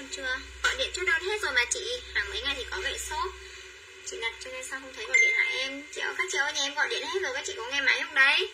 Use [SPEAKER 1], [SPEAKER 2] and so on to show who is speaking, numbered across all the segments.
[SPEAKER 1] hơn chưa? Gọi điện cho đón hết rồi mà chị. Hàng mấy ngày thì có vậy sốt. Chị đặt cho nên sao không thấy gọi điện hả em? Chị ơi, các chị ơi, nhà em gọi điện hết rồi, các chị có nghe máy không đấy?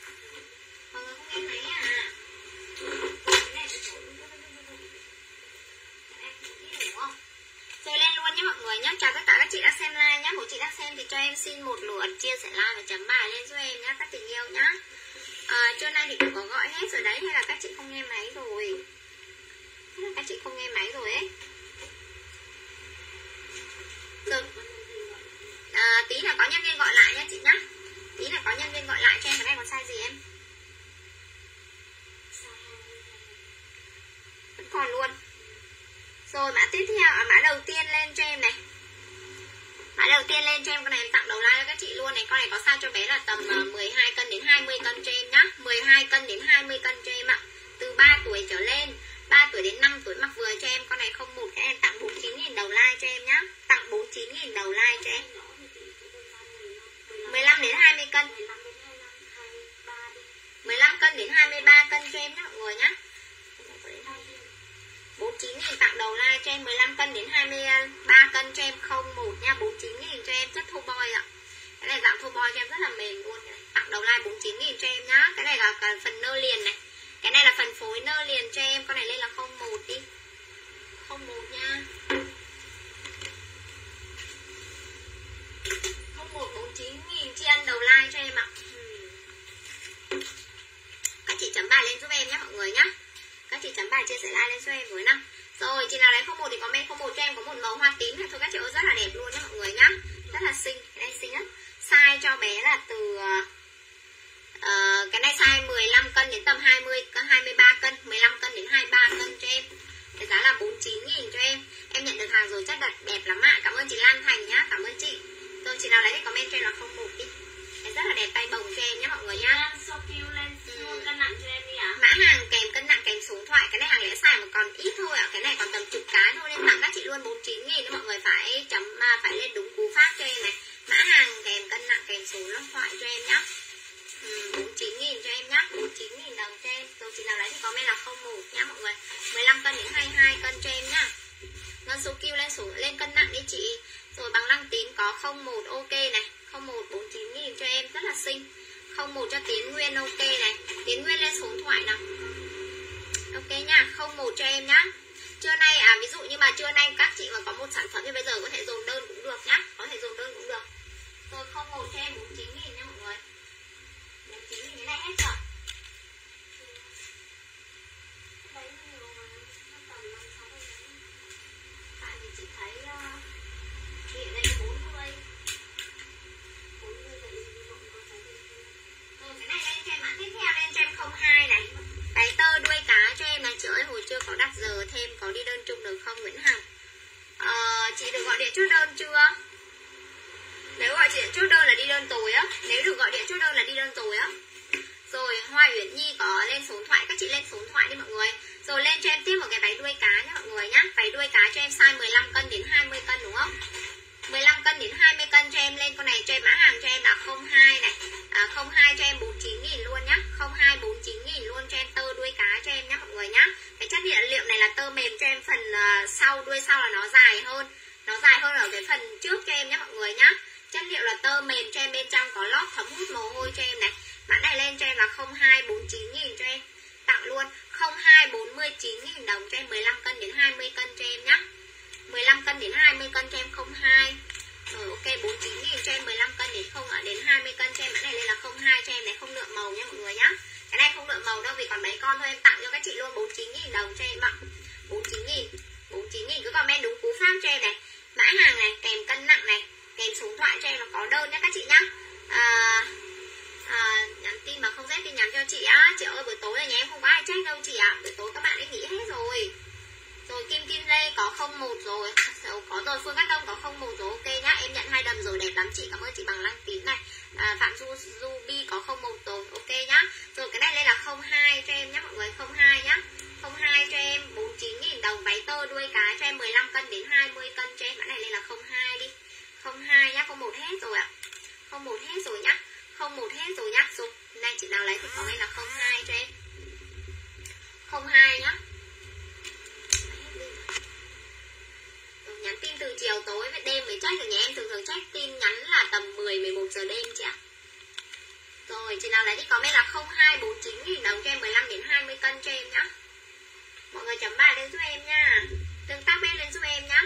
[SPEAKER 1] cho em nha. Đừng tắt bếp lên cho em nhá.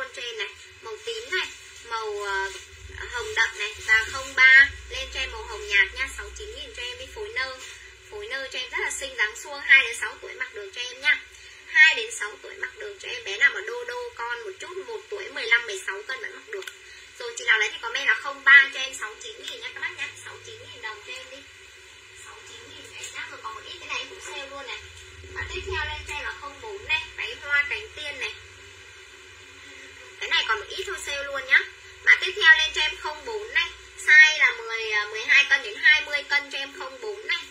[SPEAKER 1] wall trend này, màu tím này, màu ờ, hồng đậm này, và 03 lên trend màu hồng nhạt nha 69 000 cho em với phối nơ. Phối nơ cho em rất là xinh, dáng suông 2 đến 6 tuổi mặc được cho em nha. 2 đến 6 tuổi mặc được cho em bé nào mà đô đô con một chút 1 tuổi 15 16 cân vẫn mặc được. Rồi chị nào lấy thì comment là 03 cho em 69 000 nha các bác nhá. 69 000 đồng cho em đi. 69 000 cho em nhá rồi còn một ít cái này cũng sale luôn này. Và tiếp theo lên trend là 04 này, váy hoa cánh tiên này còn một ít thôi sale luôn nhá. Mã tiếp theo lên cho em 04 này. Size là 10 12 à, cân đến 20 cân cho em 04 này.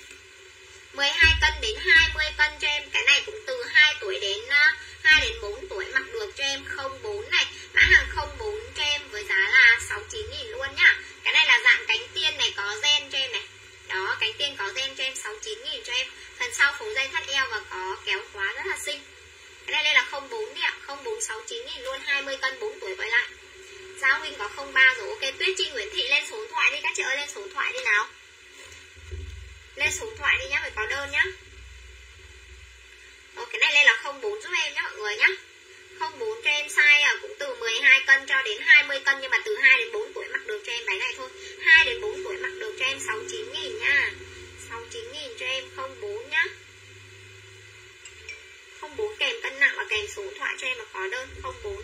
[SPEAKER 1] 12 cân đến 20 cân cho em. Cái này cũng từ 2 tuổi đến à, 2 đến 4 tuổi mặc được cho em 04 này. Mã hàng 04 cho em với giá là 69.000 luôn nhá. Cái này là dạng cánh tiên này, có gen cho em này. Đó, cánh tiên có gen cho em 69.000 cho em. Phần sau phối dây thắt eo và có kéo khóa rất là xinh đây đây là 04 đi ạ 0469 thì luôn 20 cân 4 tuổi quay lại. Giá huynh có 03 rồi Ok. Tuyết Trinh Nguyễn Thị lên số điện thoại đi Các chị ơi lên số điện thoại đi nào. Lên số điện thoại đi nhá Phải có đơn nhá. Rồi cái này lên là 04 giúp em nhá mọi người nhá. 04 cho em size à, cũng từ 12 cân cho đến 20 cân Nhưng mà từ 2 đến 4 tuổi mặc được cho em váy này thôi. 2 đến 4 tuổi mặc được cho em 69 nghìn nha. 69 nghìn cho em 04 nhá. 04 kèm cân nặng và kèm số điện thoại cho em mà có đơn 04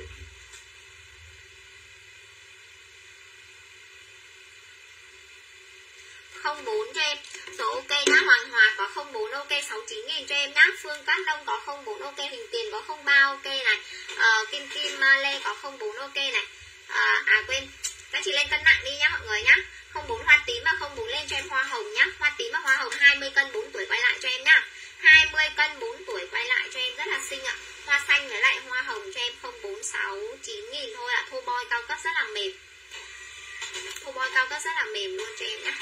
[SPEAKER 1] 04 cho em. Số ok nhá Hoàng Hòa có 04 ok 69 nghìn cho em nhá. Phương Cát Đông có 04 ok Hình Tiền có 03 ok này. Uh, Kim Kim Lê có 04 ok này. Uh, À quên Các chị lên cân nặng đi nhá mọi người nhá. 04 hoa tím và 04 lên cho em hoa hồng nhá. Hoa tím và hoa hồng 20 cân 4 tuổi quay lại cho em nhá. 20 cân 4 tuổi quay lại cho em rất là xinh ạ. Hoa xanh với lại hoa hồng cho em 0469 nghìn thôi ạ. Thô boy cao cấp rất là mềm. Thô boy cao cấp rất là mềm luôn cho em nhé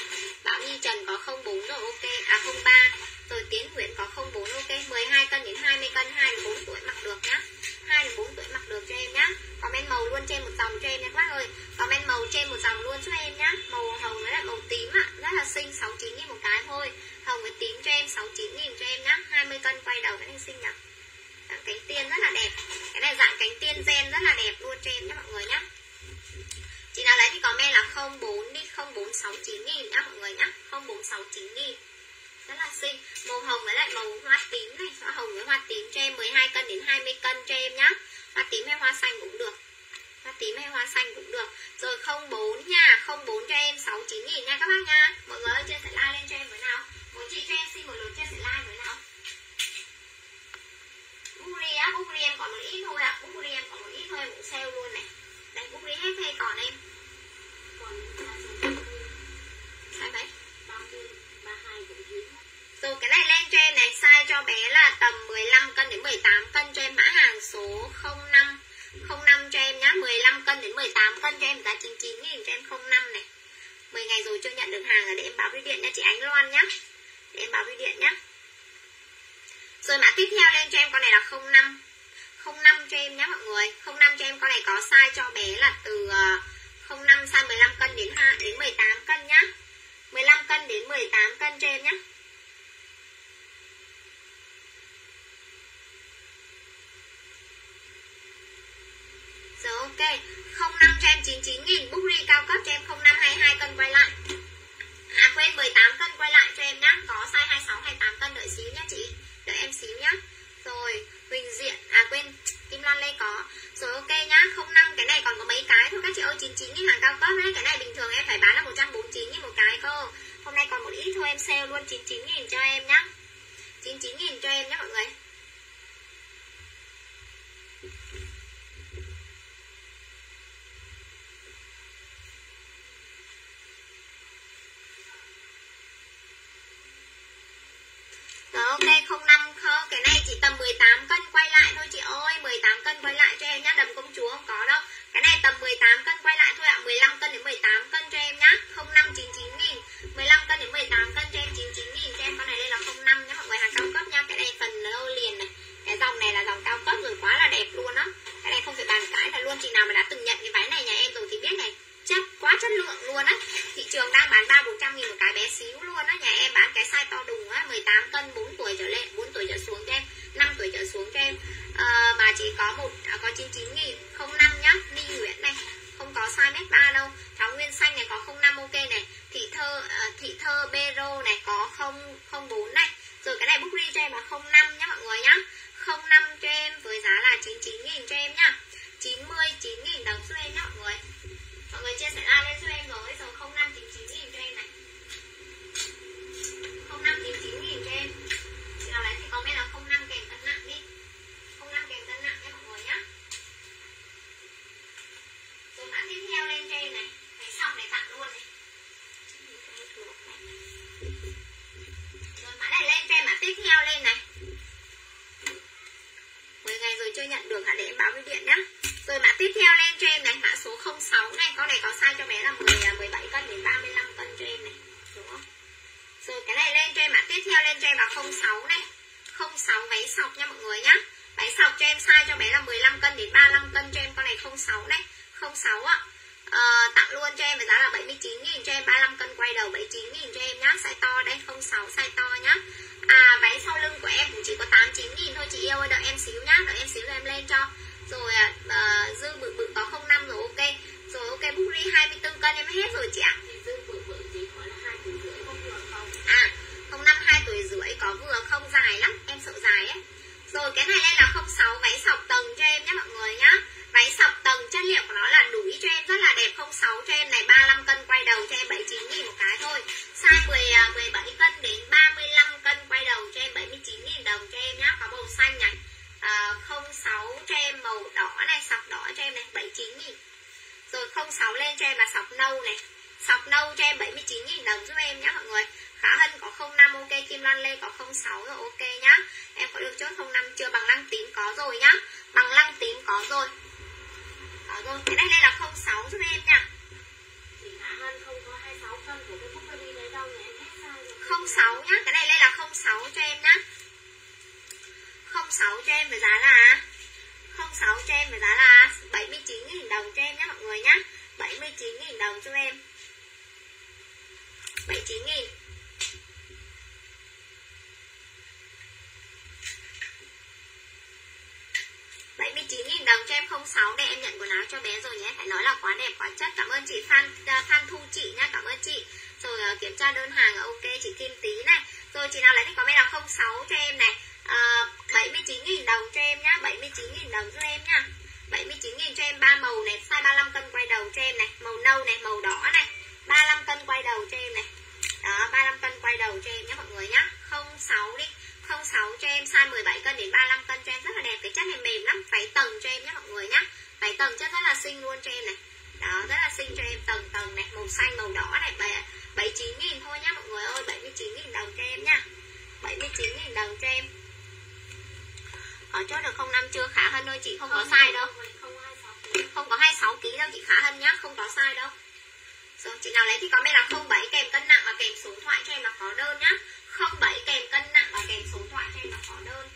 [SPEAKER 1] Bảo Nhi Trần có 04 rồi, ok. À 03 rồi Tiến Nguyễn có 04 ok? 12 cân đến 20 cân 2 đến 4 tuổi mặc được nhá. 2 đến 4 tuổi mặc được cho em nhá. Comment màu luôn trên một dòng cho em nhé các bác ơi. Comment màu trên một dòng luôn cho em nhá. Màu hồng với lại màu tím ạ. À. Rất là xinh 69 nghìn một cái thôi. Hồng với tím cho em 69 nghìn cho em nhá. 20 cân quay đầu cái này xinh nhỉ Dạng cánh tiên rất là đẹp. Cái này dạng cánh tiên gen rất là đẹp luôn cho em nhá mọi người nhá. Chị nào lấy thì comment là 04 đi 0469 nghìn nhá mọi người nhá. 0469 nghìn. Rất là xinh. Màu hồng với lại màu hoa tím này. Hoa hồng với hoa tím cho em 12 cân đến 20 cân cho em nhá. Hoa tím hay hoa xanh cũng được. Hoa tím hay hoa xanh cũng được. Rồi 04 nha. 04 cho em 69 nghìn nha các bác nha Mọi người ơi, chia sẻ like lên cho em với nào. Muốn chị cho em xin một lượt chia sẻ like với nào. Bugri á, Bugri em còn một ít thôi ạ. À. Bugri em còn một ít thôi, em cũng sale luôn này. Đấy bút hết hay còn em? Sai mấy rồi cái này lên cho em này, Size cho bé là tầm 15 cân đến 18 cân cho em. Mã hàng số 05 05 cho em nhá. 15 cân đến 18 cân cho em. Giá 99 nghìn cho em 05 này. 10 ngày rồi chưa nhận được hàng rồi, để em báo với điện nha chị Ánh Loan nhá. Để em báo với điện nhá. Rồi mã tiếp theo lên cho em con này là 05 05 cho em nhé mọi người. 05 cho em con này có size cho bé là từ ờ, 05 size 15 cân đến 2 đến 18 cân nhá. 15 cân đến 18 cân cho em nhé Rồi ok 05 cho em 99.000 buri cao cấp cho em 0522 cân quay lại. À quên 18 cân quay lại cho em nhá, Có size 26 28 cân, đợi xíu nhá chị, Đợi em xíu nhá. Rồi, Huỳnh Diện À quên, Kim Loan Lê có. Rồi, ok nhá 05 cái này còn có mấy cái thôi, các chị ơi 99.000 hàng cao cấp đấy, Cái này bình thường em phải bán là 149.000 một cái cơ. Hôm nay còn một ít thôi, em sale luôn 99.000 cho em nhá. 99.000 cho em nhá, mọi người. 6 để em nhận quần áo cho bé rồi nhé. Phải nói là quá đẹp quá chất. Cảm ơn chị Phan à, Phan Thu chị nha cảm ơn chị. Rồi uh, kiểm tra đơn hàng à, ok chị Kim Tý này. Rồi chị nào lấy thì comment là 06 cho em này. Uh, 79.000 đồng cho em nhá. 79.000 đồng cho em nhá. 79.000 cho em ba màu này. Size 35 cân quay đầu cho em này. Màu nâu này màu đỏ này. 35 cân quay đầu cho em này. Đó 35 cân quay đầu cho em nhé mọi người nhá. 06 đi size 06 cho em size 17 cân đến 35 cân cho em rất là đẹp. Cái chất này mềm lắm váy tầng cho em nhé mọi người nhá. Váy tầng chất rất là xinh luôn cho em này. Đó rất là xinh cho em tầng tầng này màu xanh màu đỏ này 79 nghìn thôi nhá mọi người ơi 79 nghìn đồng cho em nhá. 79 nghìn đồng cho em. Có chốt được không năm chưa? Khá hơn ơi chị không, không có sai đâu. không có 26 kg đâu chị khá hơn nhá không có sai đâu. Rồi chị nào lấy thì có comment là 07 kèm cân nặng và kèm số thoại cho em là có đơn nhá. 07 kèm cân nặng và kèm số thoại cho em nó có đơn.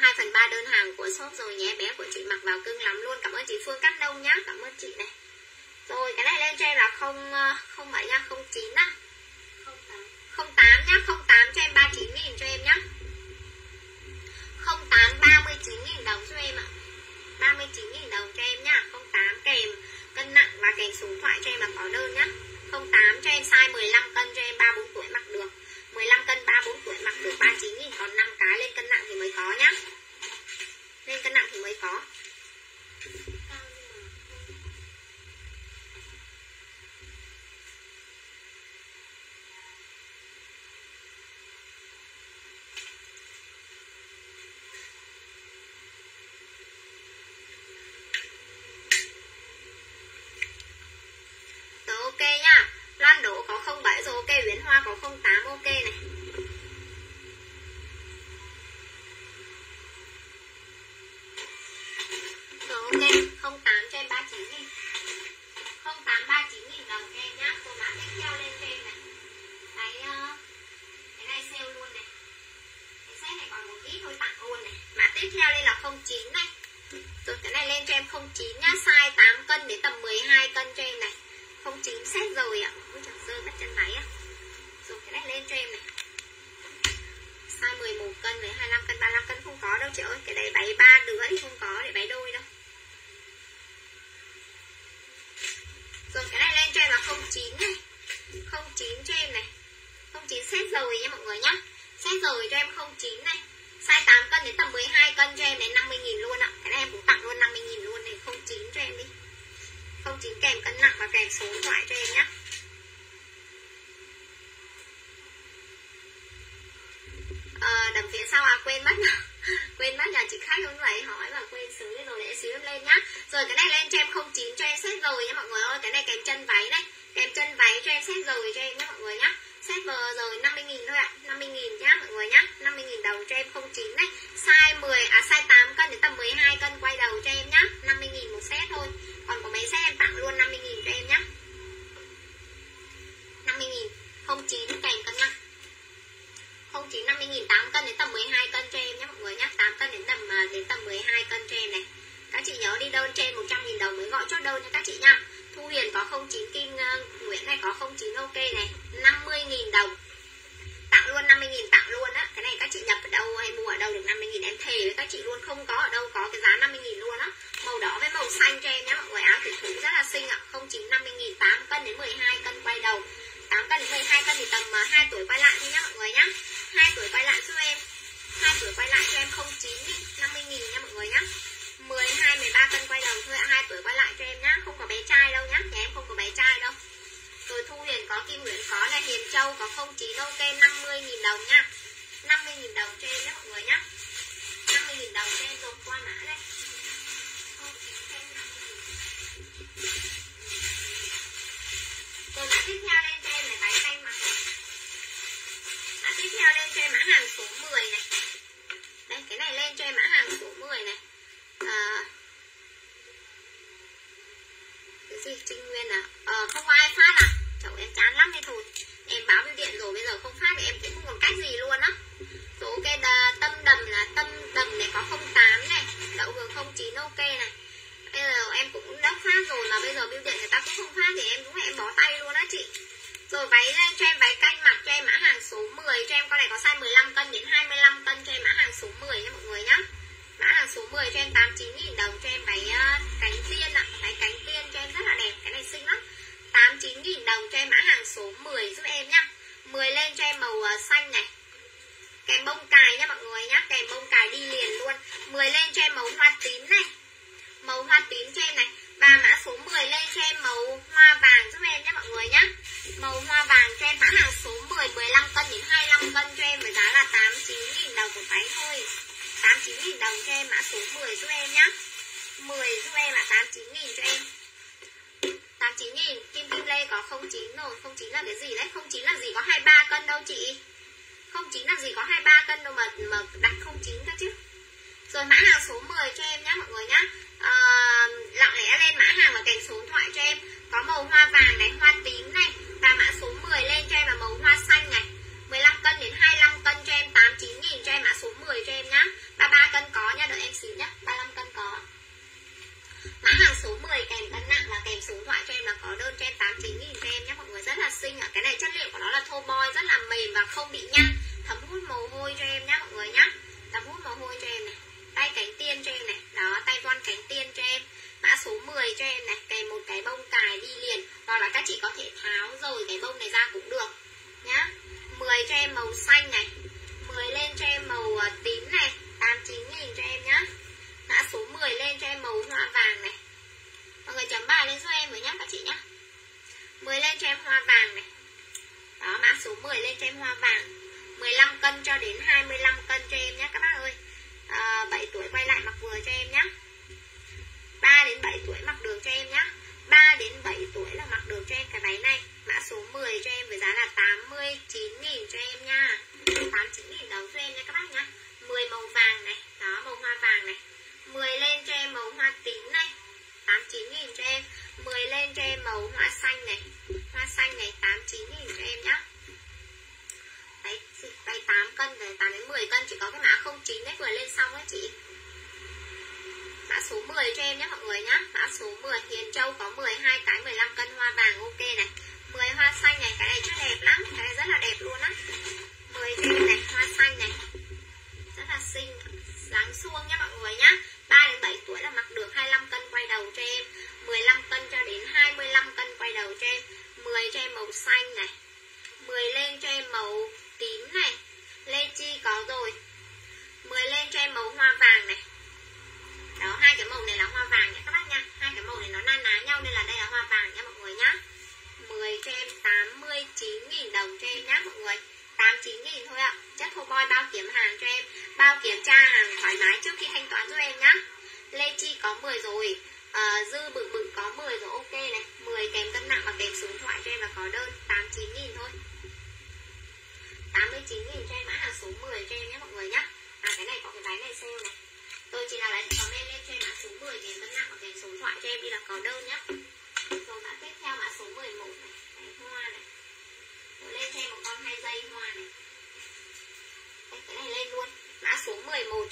[SPEAKER 1] 2 phần 3 đơn hàng của shop rồi nhé. Bé của chị mặc vào cưng lắm luôn. Cảm ơn chị Phương Cát Nông nhá. Cảm ơn chị này. Rồi cái này lên cho em là 0, 07 nha 09 á. 08 nhá. 08 cho em 39 nghìn cho em nhá. 08 39 nghìn đồng cho em ạ. À. 39 nghìn đồng cho em nhá. 08 kèm cân nặng và kèm số thoại cho em là có đơn nhá. 08 cho em size 15 cân cho em 34 tuổi mặc được 15 cân 34 tuổi, mặc được 39 000 còn 5 cái lên cân nặng thì mới có nhá. Lên cân nặng thì mới có.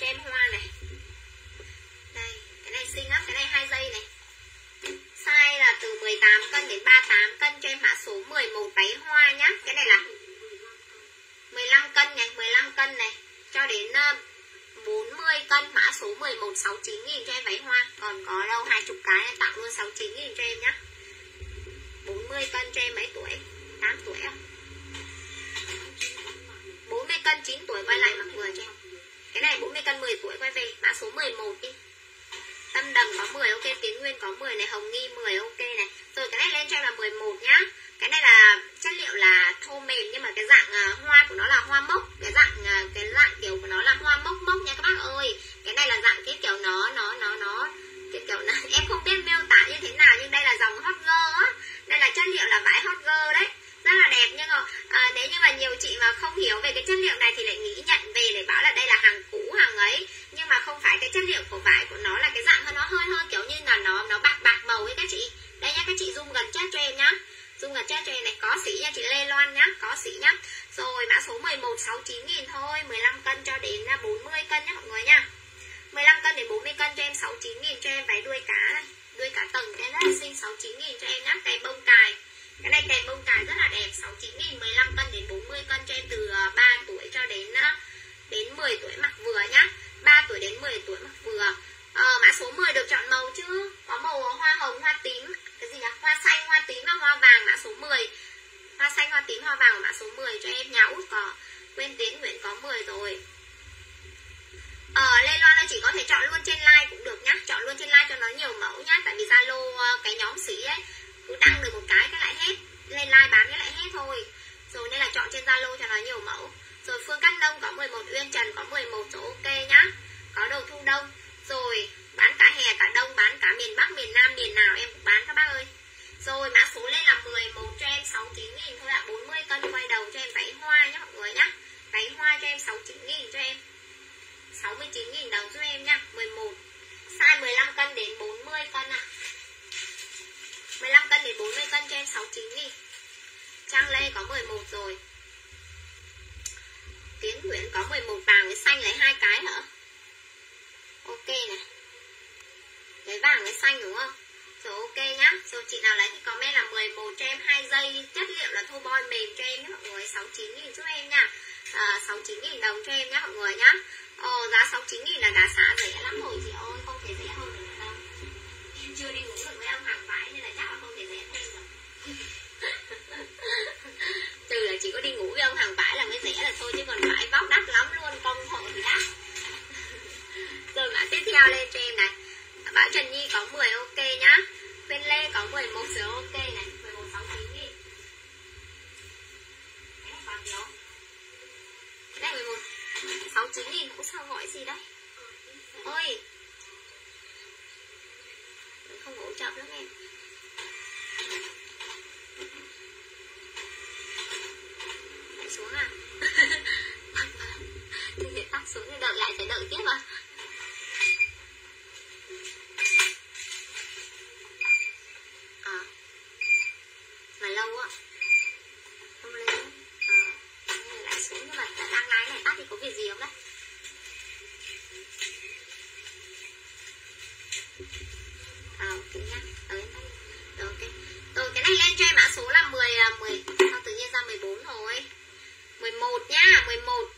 [SPEAKER 1] 11 cho 11 nha 11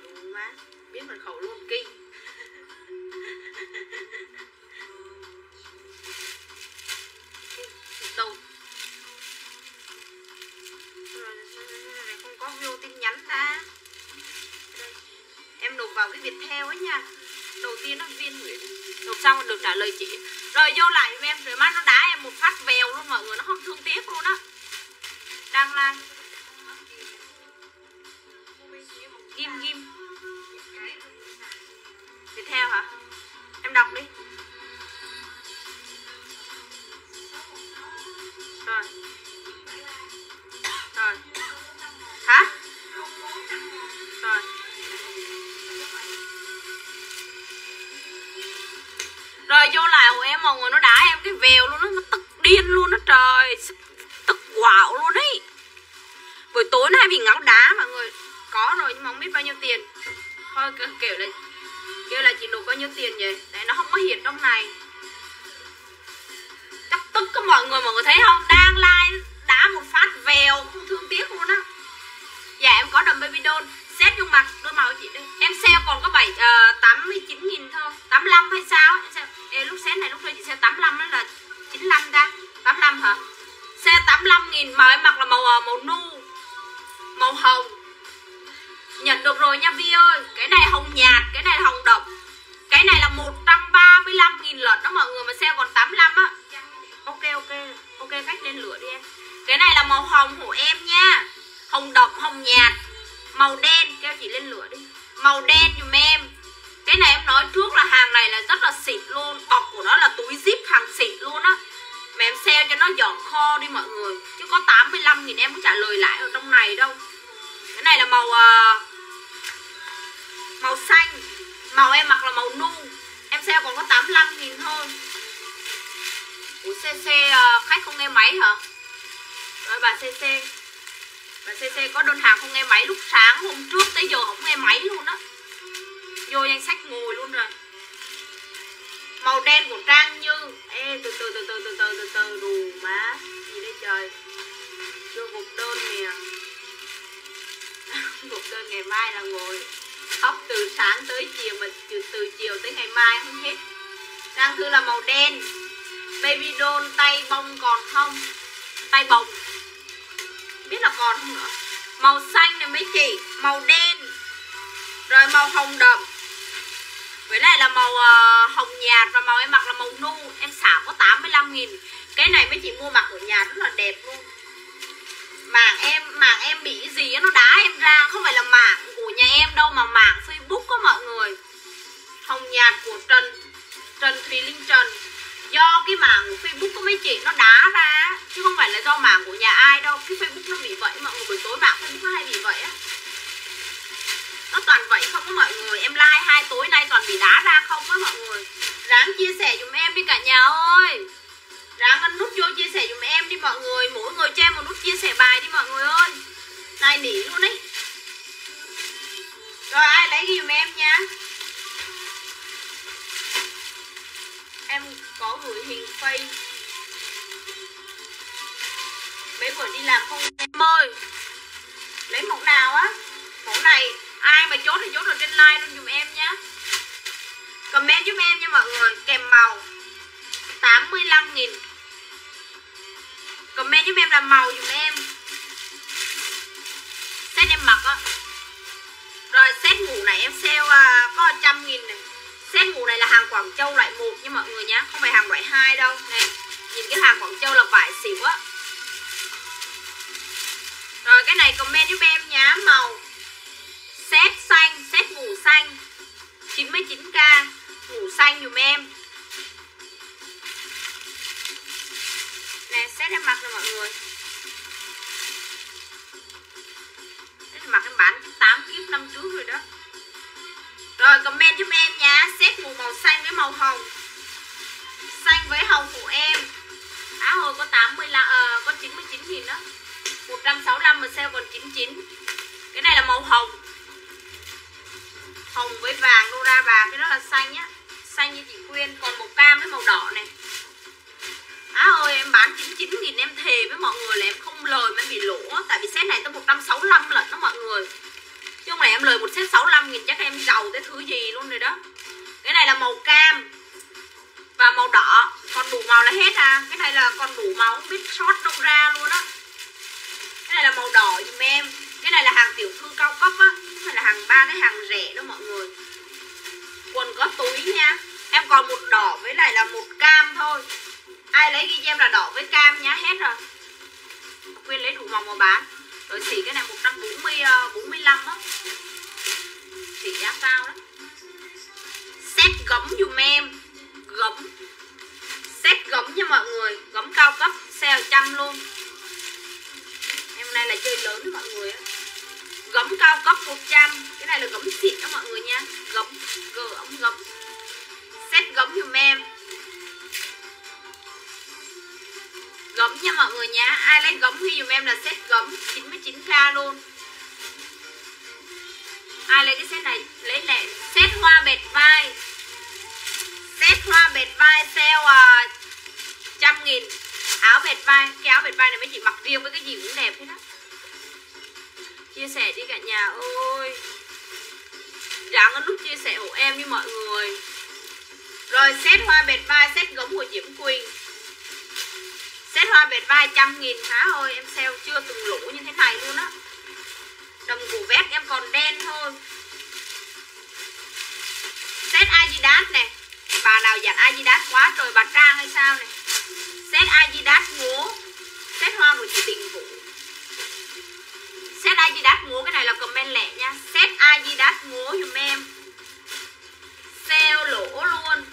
[SPEAKER 1] rồi
[SPEAKER 2] má biết mật khổ luôn kinh đầu rồi không có view tin nhắn ta em nộp vào cái việt theo ấy nha đầu tiên nó viên nguyễn nộp xong được trả lời chị rồi vô lại em rồi má nó đá em một phát vèo luôn mọi người nó không thương tiếc luôn á đang lan comment giúp em làm màu dùm em. Set em mặc á. Rồi set ngủ này em sale uh, có trăm nghìn này. Set ngủ này là hàng Quảng Châu loại 1 nha mọi người nhá không phải hàng loại 2 đâu. Này nhìn cái hàng Quảng Châu là vải xỉu á. Rồi cái này comment giúp em nhá màu set xanh set ngủ xanh 99k ngủ xanh dùm em. Set em mặc rồi mọi người. Set em mặc em bán cái 8 kiếp năm trước rồi đó. Rồi comment giúp em nha. Set ngủ màu xanh với màu hồng. Xanh với hồng của em. Á à, hồi có 80 là uh, có 99 nghìn đó. 165 mà sale còn 99 cái này là màu hồng. Hồng với vàng đô ra vàng cái đó là xanh nhá. Xanh như chị Quyên còn màu cam với màu đỏ này. Á ơi, em bán 99 nghìn em thề với mọi người là em không lời mà em bị lỗ. Tại vì set này tới 165 lận đó mọi người. Chứ không em lời một set 65 nghìn, chắc em giàu tới thứ gì luôn rồi đó. Cái này là màu cam Và màu đỏ. Còn đủ màu là hết à. Cái này là còn đủ màu, không biết short đâu ra luôn á. Cái này là màu đỏ dùm em. Cái này là hàng tiểu thư cao cấp á. Cái này là hàng ba, cái hàng rẻ đó mọi người. Quần có túi nha. Em còn một đỏ với lại là một cam thôi. Ai lấy ghi cho em là đỏ với cam nhá Hết rồi. Quyên lấy đủ màu mà bán. Rồi xỉ cái này 140 uh, 45 đó Xỉ giá cao đó Set gấm dùm em. Gấm. Set gấm nha mọi người. Gấm cao cấp Sale trăm luôn. Em nay là chơi lớn đó mọi người á. Gấm cao cấp 100 Cái này là gấm xịn đó mọi người nha. Gấm Gờ ống gấm. Set gấm dùm em. Gấm nha mọi người nhá Ai lấy gấm thì dùm em là set gấm 99k luôn. Ai lấy cái set này? Lấy lẻ Set hoa bệt vai. Set hoa bệt vai sale uh, trăm nghìn. Áo bệt vai Cái áo bệt vai này mấy chị mặc riêng với cái gì cũng đẹp hết á. Chia sẻ đi cả nhà ơi. Ráng ấn lúc chia sẻ hộ em như mọi người. Rồi set hoa bệt vai Set gấm của Diễm Quỳnh. Set hoa bệt vai trăm nghìn Há ơi em sale chưa từng lũ như thế này luôn á. Đầm cổ vét em còn đen thôi. Set Adidas nè. Bà nào dặn Adidas quá trời bà Trang hay sao nè. Set Adidas ngố Set hoa của chị Tình Vũ. Set Adidas ngố cái này là comment lẻ nha. Set Adidas ngố dùm em. Sale lỗ luôn.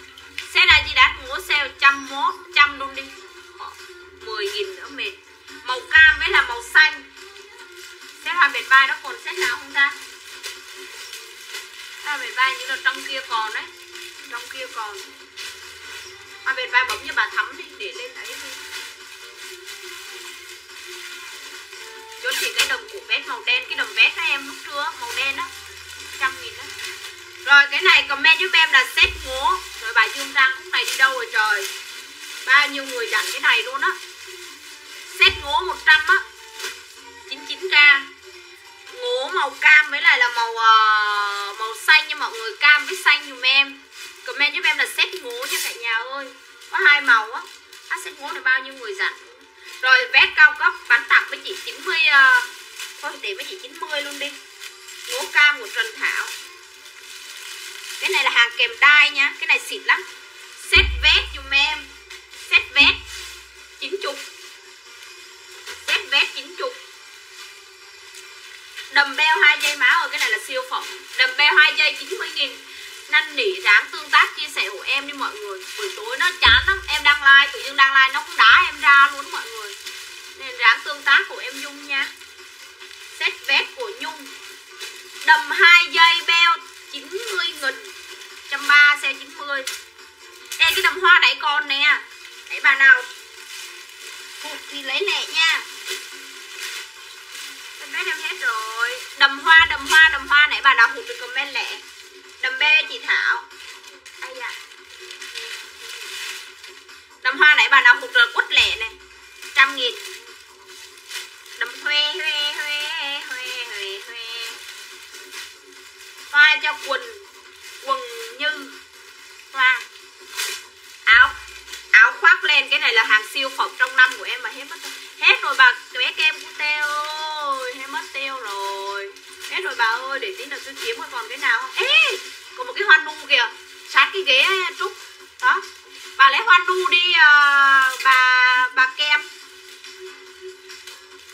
[SPEAKER 2] Set Adidas ngố sale trăm mốt, trăm luôn đi. 10 nghìn nữa mệt. Màu cam với là màu xanh. Set hoa bệt vai nó còn set nào không ta? Hoa bệt vai như là trong kia còn đấy. Trong kia còn. Hoa bệt vai bấm như bà thắm đi, Để lên đấy đi. Chốt chị cái đồng của vest màu đen, Cái đồng vest đó em, lúc trưa Màu đen đó Trăm nghìn đó Rồi cái này comment giúp em là set ngố Rồi bà Dương Trang lúc này đi đâu rồi trời? Bao nhiêu người dặn cái này luôn á. Xét ngố 100 á. 99k Ngố màu cam với lại là màu uh, màu xanh nha mọi người Cam với xanh dùm em. Comment giúp em là xét ngố nha cả nhà ơi. Có hai màu á. À, xét ngố này bao nhiêu người dặn? Rồi vét cao cấp bán tặng với chị 90 uh, ờ, Thôi để với chị 90 luôn đi. Ngố cam của Trần Thảo. Cái này là hàng kèm đai nha. Cái này xịn lắm. Xét vét dùm em. Xét vét. 90 Đầm beo hai dây má ơi, Cái này là siêu phẩm. Đầm beo hai dây 90 nghìn. Năn nỉ ráng tương tác chia sẻ của em đi mọi người. Buổi tối nó chán lắm, Em đăng like, tự dưng đăng like nó cũng đá em ra luôn mọi người. Nên ráng tương tác của em Nhung nha. Set vest của Nhung. Đầm hai dây beo 90 nghìn. 130 xe 90 Ê, cái đầm hoa nãy con nè. Đấy bà nào? Hụt thì lấy lẹ nha comment em hết rồi. Đầm hoa đầm hoa đầm hoa nãy bà đọc thì được comment lẻ đầm bê chị thảo. Ai dạ đầm hoa nãy bà đọc một rồi quất lẻ này. Trăm nghìn. Đầm huê huê huê huê huê huê. Hoa cho quần. Quần như hoa. Áo áo khoác lên. Cái này là hàng siêu phẩm trong năm của em mà hết mất rồi. Hết rồi bà, bé kem của teo ơi hết mất tiêu rồi. Hết rồi bà ơi để tí nữa tôi kiếm rồi còn cái nào không? Ê có một cái hoa nu kìa. Sát cái ghế trúc. Đó. Bà lấy hoa nu đi uh, bà bà kem.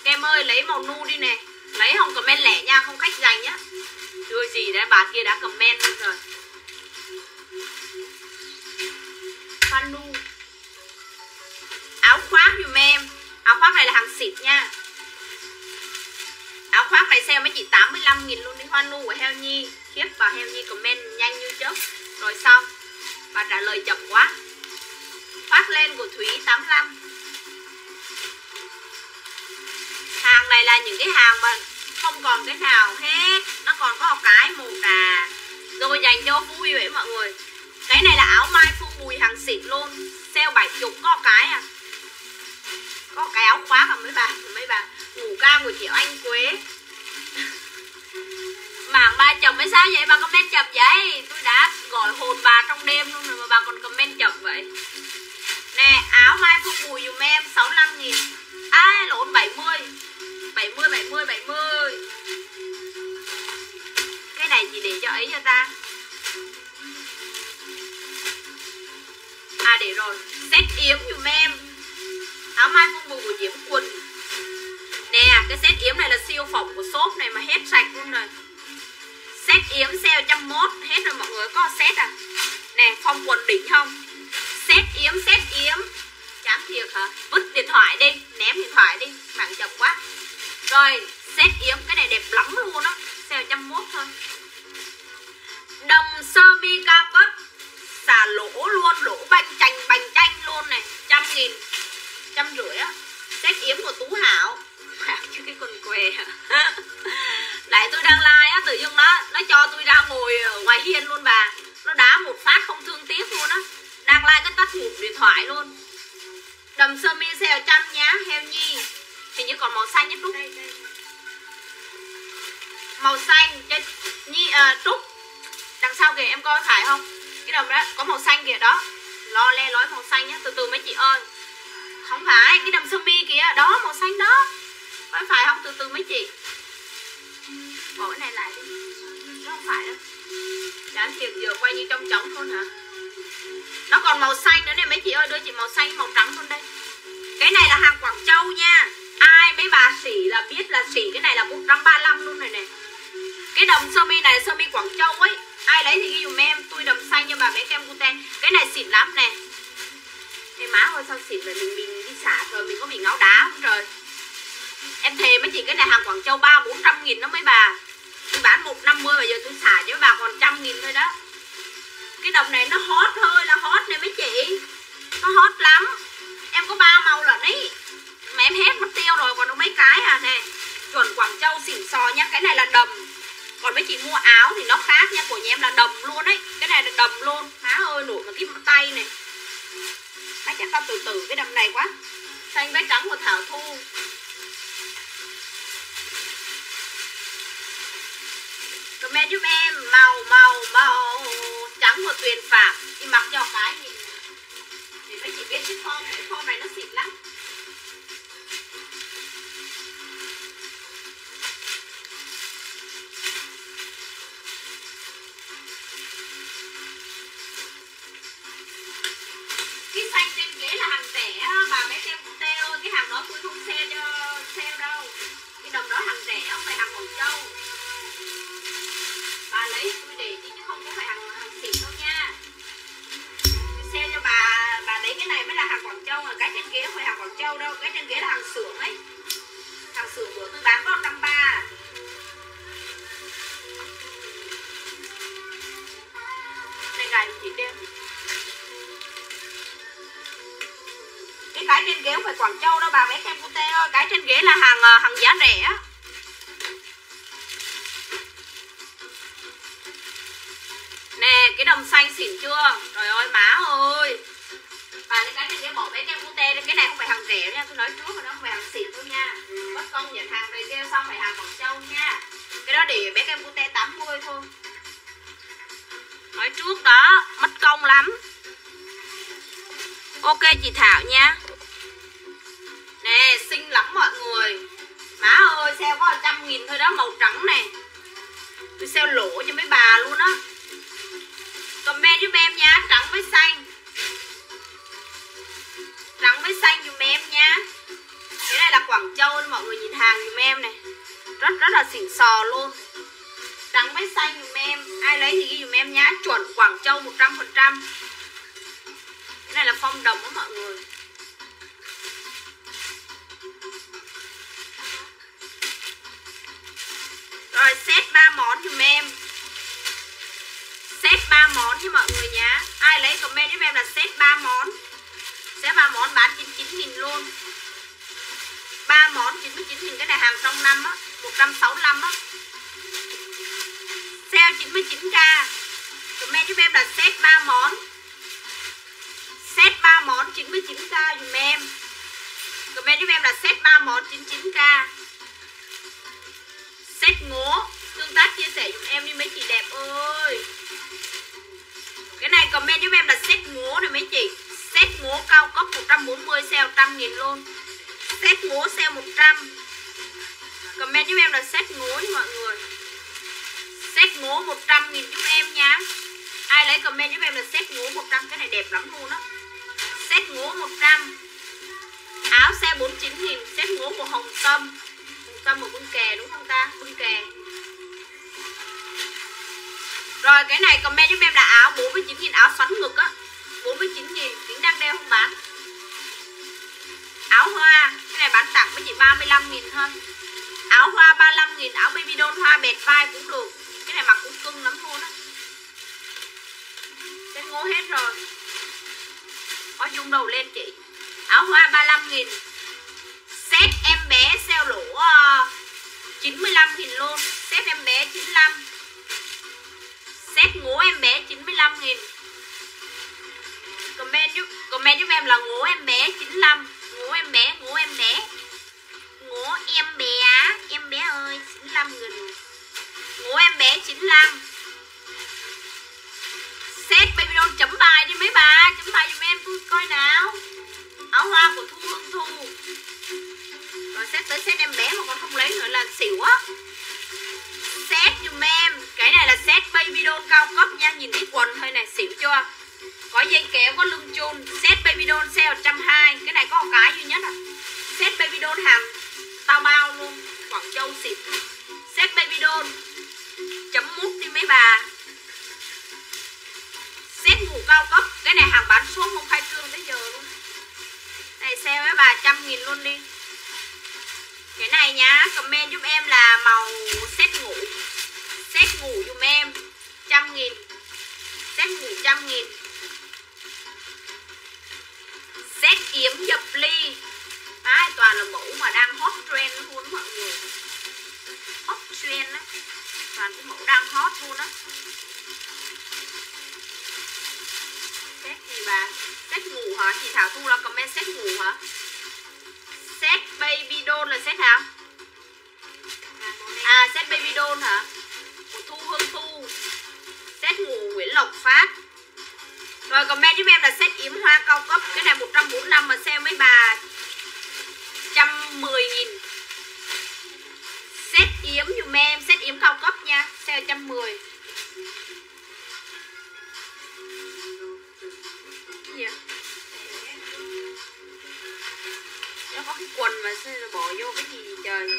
[SPEAKER 2] Kem ơi lấy màu nu đi nè. Lấy không comment lẻ nha không khách dành nhá. Chưa gì đấy bà kia đã comment luôn rồi. Hoa nu. Áo khoác dùm em. Áo khoác này là hàng xịn nha áo khoác này sale mấy chị 85 nghìn luôn đi, hoa nu của heo nhi. Khiếp, bà heo nhi comment nhanh như chớp. Rồi xong bà trả lời chậm quá. Phát lên của thúy 85 hàng này là những cái hàng mà không còn cái nào hết. Nó còn có một cái màu trà rồi dành cho phú vui vậy mọi người. Cái này là áo mai phương bùi hàng xịn luôn. Sale bảy chục có cái à có cái áo khoác à mấy bà mấy bà ngủ cao của chị anh quế. Mảng ba chồng mới sao vậy? Bà comment chậm vậy. Tôi đã gọi hồn bà trong đêm luôn rồi mà bà còn comment chậm vậy. Nè áo mai phương mùi dùm em 65 nghìn. Ai à, lộn 70 70 70 70 cái này chị để cho ấy cho ta. À để rồi. Set yếm dùm em áo mai phong bùi của diễm quần. Nè, cái set yếm này là siêu phẩm của shop này mà hết sạch luôn rồi. Set yếm sale trăm mốt, hết rồi mọi người có set à? Nè, phong quần đỉnh không? Set yếm set yếm. Chán thiệt hả? Vứt điện thoại đi, ném điện thoại đi, bạn chậm quá. Rồi, set yếm, cái này đẹp lắm luôn á. Sale trăm mốt thôi. Đầm sơ mi cao cấp. Xả lỗ luôn, lỗ banh chanh bành chanh luôn này. Trăm nghìn trăm rưỡi á set yếm của tú hảo. Chứ cái con què lại tôi đang like á tự dưng nó nó cho tôi ra ngồi ở ngoài hiên luôn bà. Nó đá một phát không thương tiếc luôn á. Đang like cái tắt ngủ điện thoại luôn. Đầm sơ mi sale trăm nhá heo nhi. Hình như còn màu xanh nhất lúc màu xanh cho nhi à, trúc. Đằng sau kìa em coi phải không? Cái đầm đó có màu xanh kìa đó. Lo le lói màu xanh nhá từ từ mấy chị ơi không phải, cái đầm sơ mi kìa, đó, màu xanh đó. Phải phải không? Từ từ mấy chị. Bỏ cái này lại đi. Nó không phải đâu. Đáng thiệt vừa quay như trong trống luôn hả? Nó còn màu xanh nữa nè, mấy chị ơi, đưa chị màu xanh, màu trắng luôn đây. Cái này là hàng Quảng Châu nha. Ai mấy bà xỉ là biết là xỉ cái này là 135 luôn này nè. Cái đầm sơ mi này sơ mi Quảng Châu ấy. Ai lấy thì ghi dùm em, tôi đầm xanh cho bà bé kem cute cái này xịn lắm nè em má ơi sao xịn vậy? Mình mình đi xả rồi, mình có bị ngáo đá không trời? Em thề mấy chị cái này hàng Quảng Châu ba bốn trăm nghìn đó mấy bà. Tôi bán một năm mươi, bây giờ tôi xả cho bà còn trăm nghìn thôi đó. Cái đồng này nó hot thôi, là hot nè mấy chị. Nó hot lắm. Em có ba màu lận ấy. Mà em hết mất tiêu rồi, còn có mấy cái à nè. Chuẩn Quảng Châu xỉn sò nhá cái này là đầm. Còn mấy chị mua áo thì nó khác nha. Của nhà em là đầm luôn ấy. Cái này là đầm luôn. Má ơi, nổi một cái tay này má chắc tao từ từ, cái đầm này quá. Xanh váy trắng của Thảo Thu? Comment giúp em, màu màu màu, trắng của tuyền phạm thì mặc cho cái nhìn thì mấy chị biết cái form cái form này nó xịn lắm. Đó tôi không xe cho sale đâu. Cái đồng đó hàng rẻ, không phải hàng quảng châu. Bà lấy tôi để chứ không có phải hàng hàng xịn đâu nha. Tôi xe cho bà bà lấy cái này mới là hàng quảng châu mà. Cái trên ghế không phải hàng quảng châu đâu, cái trên ghế là hàng xưởng ấy. Hàng xưởng của tôi bán có trăm ba. Này gài chị đem cái cái trên ghế không phải Quảng Châu đâu, bà bé kem cute ơi. Cái trên ghế là hàng à, hàng giá rẻ nè, cái đầm xanh xỉn chưa? Trời ơi, má ơi. Bà lấy cái trên ghế bỏ bé kem cute đi. Cái này không phải hàng rẻ nha. Tôi nói trước mà nó không phải hàng xỉn đâu nha. Ừ, mất công nhận hàng về kêu xong phải hàng Quảng Châu nha. Cái đó để bé kem cute 80 thôi. Nói trước đó, mất công lắm ok, chị Thảo nha
[SPEAKER 1] nè,
[SPEAKER 2] xinh lắm mọi người. Má ơi sale có 100 nghìn thôi đó, màu trắng này. Tôi sale lỗ cho mấy bà luôn á. Comment giúp em nha trắng với xanh. Trắng với xanh dùm em nha
[SPEAKER 1] cái này là Quảng Châu mọi người nhìn hàng dùm em này. Rất rất là xỉn sò luôn. Trắng với xanh dùm em. Ai lấy thì ghi dùm em nhá. Chuẩn Quảng Châu 100% này là phong đồng đó mọi người? Rồi, set 3 món dùm em. Set 3 món cho mọi người nhá. Ai lấy comment giúp em là set 3 món. Set 3 món bán 99 nghìn luôn. 3 món 99 nghìn, cái này hàng trong năm á 165 á. Sale 99k comment giúp em là set 3 món set 3 món 99k dùm em. Comment giúp em là set 3 món 99k set ngố, tương tác chia sẻ dùm em đi mấy chị đẹp ơi. Cái này comment giúp em là set ngố này mấy chị. Set ngố cao cấp 140 sale 100 nghìn luôn. Set ngố, sale 100 comment giúp em là set ngố nha mọi người. Set ngố 100 nghìn giúp em nha. Ai lấy comment giúp em là set ngố 100 cái này đẹp lắm luôn á set ngố 100 áo xe 49 nghìn set ngố của Hồng Tâm. Hồng Tâm một bưng kè, đúng không ta? Bưng kè. Rồi, cái này comment giúp em là áo 49 nghìn, áo xoắn ngực á. 49 nghìn, Tiếng đang đeo không bán? Áo hoa, cái này bán tặng với chị 35 nghìn thôi. Áo hoa 35 nghìn, áo baby doll hoa bẹt vai cũng được. Cái này mặc cũng cưng lắm luôn á. Cái ngố hết rồi có nhung đầu lên chị. Áo hoa 35 nghìn. Set em bé sale lỗ ờ, uh, 95 nghìn luôn. Set em bé 95 set ngố em bé 95 nghìn. Comment giúp comment giúp em là ngố em bé 95 ngố em bé ngố em bé. Ngố em bé em bé ơi 95 nghìn. Ngố em bé 95 set baby doll chấm bài đi mấy bà, chấm bài giùm em tôi coi nào. Áo hoa của thu hương thu. Rồi set tới set em bé mà con không lấy nữa là xỉu á. Set giùm em. Cái này là set baby doll cao cấp nha, nhìn cái quần thôi này xỉu chưa? Có dây kéo, có lưng chun. Set baby doll sale 120 cái này có một cái duy nhất à. Set baby doll hàng tao bao luôn, Quảng Châu xịt set baby doll chấm mút đi mấy bà set ngủ cao cấp. Cái này hàng bán số không khai trương tới giờ luôn. Này sale với bà trăm nghìn luôn đi. Cái này nhá comment giúp em là màu set ngủ set ngủ dùm em trăm nghìn. Set ngủ trăm nghìn. Set yếm dập ly. Đấy, toàn là mẫu mà đang hot trend luôn mọi người. Hot trend á. Toàn cái mẫu đang hot luôn á. Xét gì bà? Xét ngủ hả? Chị thảo thu là comment xét ngủ hả? Xét baby doll là xét nào à xét baby doll hả? Của thu hương thu. Xét ngủ nguyễn lộc phát. Rồi comment giúp em là set yếm hoa cao cấp. Cái này 145 mà sale mấy bà. 110 nghìn. Set yếm dùm em Set yếm cao cấp nha. Sale 110 gì vậy? Nó có cái quần mà sao bỏ vô cái gì trời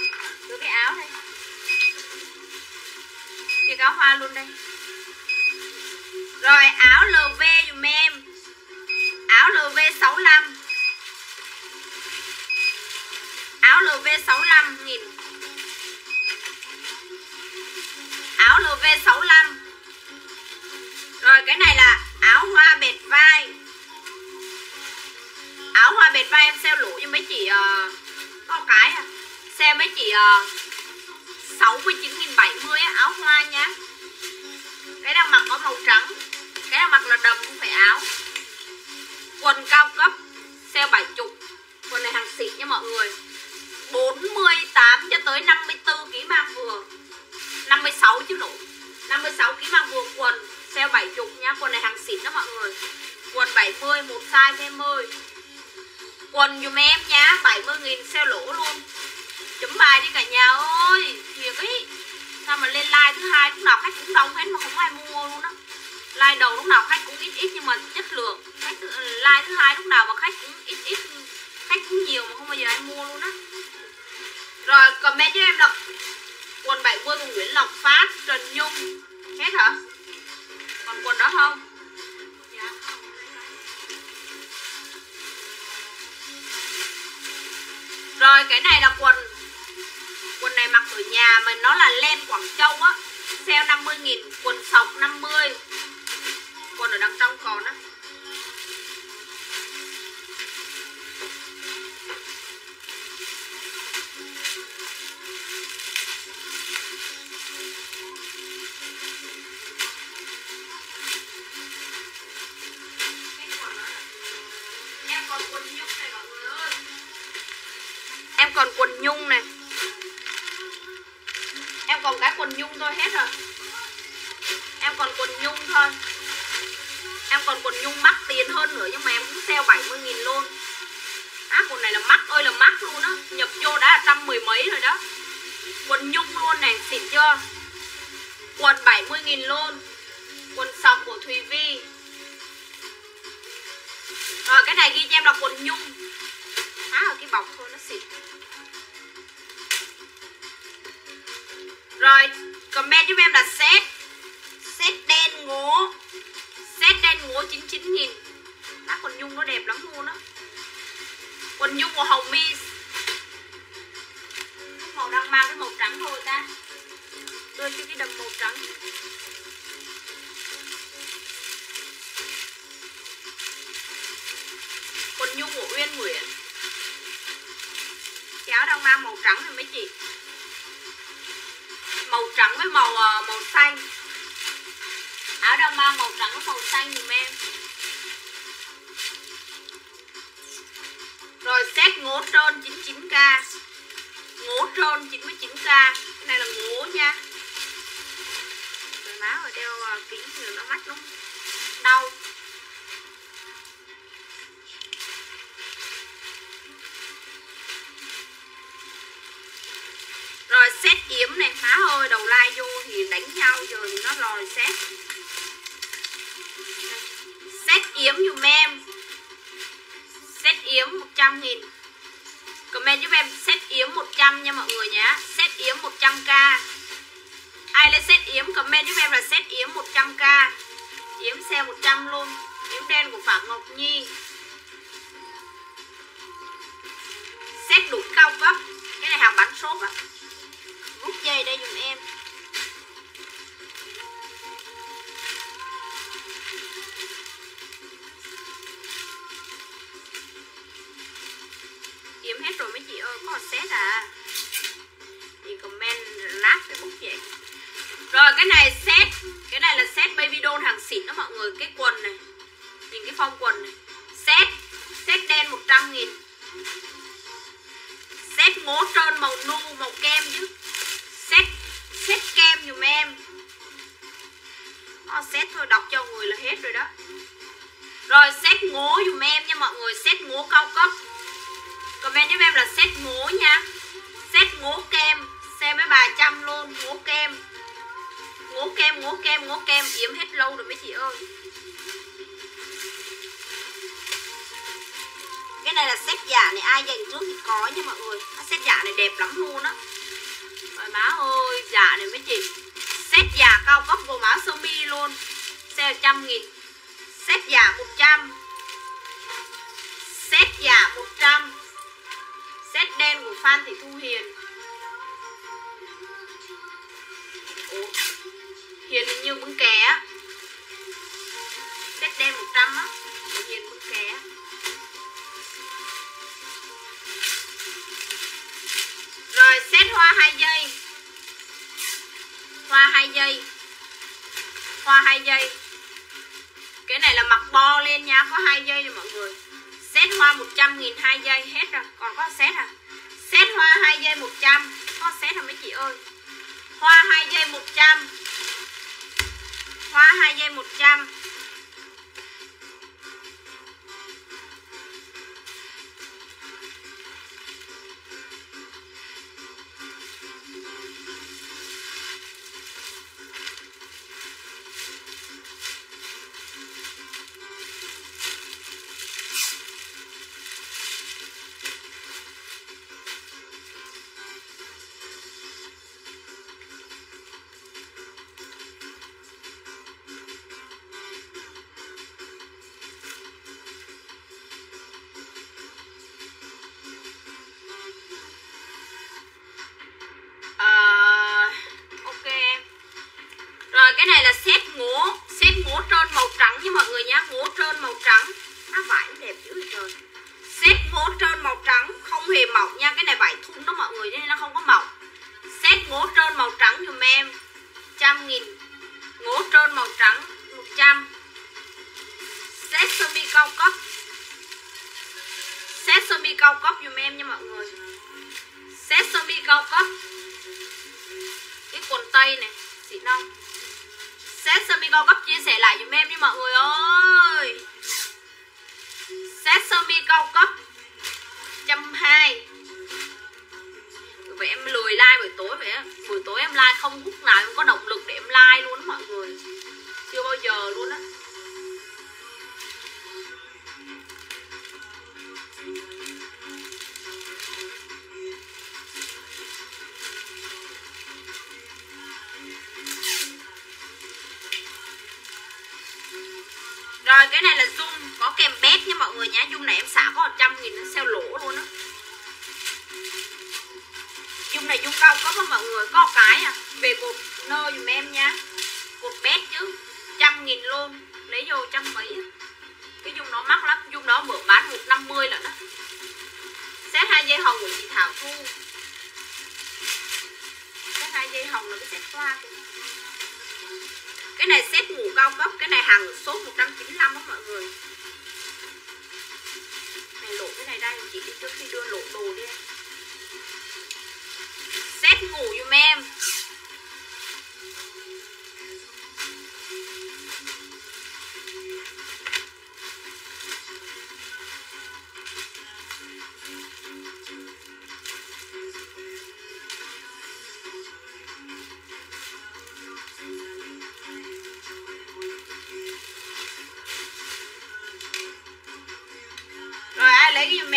[SPEAKER 1] đưa cái áo đây. Cái áo hoa luôn đây. Rồi, áo LV dùm em. Áo LV 65 Áo LV 65 nghìn Áo LV 65 Rồi, cái này là áo hoa bệt vai. Áo hoa bệt vai em sale lũ cho mấy chị uh, Có cái à Sale mấy chị ờ, uh, 69.070 á, áo hoa nhá Cái đang mặc có màu trắng Cái đang mặc là đầm không phải áo. Quần cao cấp Sale 70 Quần này hàng xịn nha mọi người. 48 cho tới 54 kg mang vừa 56 chứ lỗ 56 kg mang vừa quần Sale 70 nha Quần này hàng xịn đó mọi người. Quần 70 một size thêm ơi Quần dùm em nha 70 nghìn sale lỗ luôn. Chấm bài đi cả nhà ơi, Thiệt ấy Sao mà lên like thứ hai, lúc nào khách cũng đông hết mà không ai mua luôn á. Like đầu lúc nào khách cũng ít ít nhưng mà chất lượng. Khách Like thứ hai lúc nào mà khách cũng ít ít, Khách cũng nhiều mà không bao giờ ai mua luôn á. Rồi comment cho em đọc. Quần 70 của Nguyễn Lộc Phát, Trần Nhung. Hết hả? Còn quần đó không? Rồi, cái này là quần. Quần này mặc ở nhà mình nó là len Quảng Châu á. Sale 50 nghìn, quần sọc 50 quần ở đằng trong còn á. Hơn nữa nhưng mà em cũng sale 70 nghìn luôn. Á quần này là mắc ơi là mắc luôn á. Nhập vô đã là trăm mười mấy rồi đó. Quần nhung luôn này, xịn chưa? Quần 70 nghìn luôn. Quần sọc của Thùy Vi. Rồi cái này ghi cho em là quần nhung. Á ở cái bọc thôi, nó xịn. Rồi, comment giúp em là set. Set đen ngố. Set đen ngố 99 nghìn. Má quần nhung nó đẹp lắm luôn á. Quần nhung của Hồng Mi Cái màu đang mang cái màu trắng thôi ta. Đưa cho cái đầm màu trắng. Quần nhung của Uyên Nguyễn. Kéo áo đang mang màu trắng này mấy chị? Màu trắng với màu ờ, màu xanh. Áo đang mang màu trắng với màu xanh dùm em. Rồi set ngố trơn 99k ngố trơn 99k cái này là ngố nha. Rồi má rồi đeo à, kính thì nó mắt lắm. Đau. Rồi set yếm này, Má ơi, đầu lai vô thì đánh nhau rồi nó lòi set Set yếm dùm em. Set yếm 100 nghìn. Comment giúp em set yếm 100 nha mọi người nhé Set yếm 100k Ai lên set yếm, comment giúp em là set yếm 100k Yếm xe 100 luôn. Yếm đen của Phạm Ngọc Nhi. Set đủ cao cấp. Cái này hàng bán shop à? Rút dây đây dùm em. Hết rồi mấy chị ơi, Có một set à Thì comment lát bút vậy. Rồi, cái này set, Cái này là set baby doll hàng xịn đó mọi người, Cái quần này. Nhìn cái phong quần này. Set Set đen 100 nghìn. Set ngố trơn, màu nu, màu kem chứ. Set set kem dùm em. Có set thôi, đọc cho người là hết rồi đó. Rồi, set ngố dùm em nha mọi người, set ngố cao cấp comment giúp em là set ngố nha. Set ngố kem, xem với bà trăm luôn ngố kem. Ngố kem ngố kem ngố kem, yếm hết lâu rồi mấy chị ơi. Cái này là set giả này, ai dành trước thì có nha mọi người. Set giả này đẹp lắm luôn á. Rồi má ơi, giả này mấy chị. Set giả cao cấp gồm áo sơ mi luôn. Xe trăm nghìn. Set giả 100 Set giả 100 Set đen của Phan Thị Thu Hiền. Ủa? Hiền hình như bưng kè á. Set đen 100 á. Của Hiền bưng kè á. Rồi set hoa 2 giây. Hoa 2 giây. Hoa 2 giây. Cái này là mặt bo lên nha, Có 2 giây nè mọi người. Set hoa 100 nghìn 2 giây, hết rồi. Còn có set à? Set hoa 2 giây 100 Có set rồi mấy chị ơi. Hoa 2 giây 100 Hoa 2 giây 100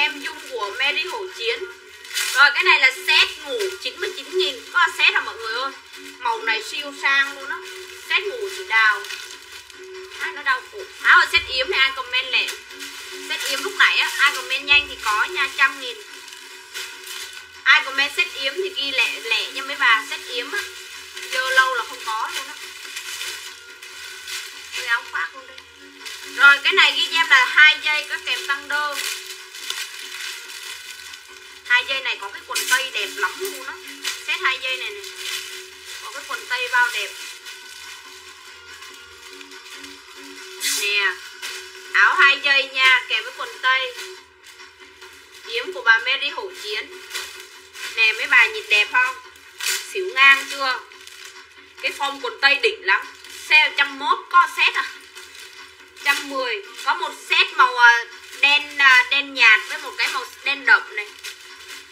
[SPEAKER 1] kem dung của Mary Hổ Chiến. Rồi cái này là set ngủ 99 nghìn. Có set hả mọi người ơi? Màu này siêu sang luôn á. Set ngủ chỉ đào à, Nó đau khổ. Áo à, set yếm thì ai comment lẹ. Set yếm lúc nãy á Ai comment nhanh thì có nha trăm nghìn. Ai comment set yếm thì ghi lẹ lẹ nha mấy bà Set yếm á. Vô lâu là không có luôn á. Người áo khoác luôn đi. Rồi cái này ghi cho em là hai dây có kèm tăng đô 2J này có cái quần tây đẹp lắm luôn á. Set 2 dây này này, Có cái quần tây bao đẹp. Nè, Áo 2 dây nha kèm với quần tây. Yếm của bà Mary Hổ Chiến. Nè, mấy bà nhìn đẹp không? Xỉu ngang chưa? Cái form quần tây đỉnh lắm. Xe 101 có set à? 110 Có một set màu à, đen à, đen nhạt với một cái màu đen đậm này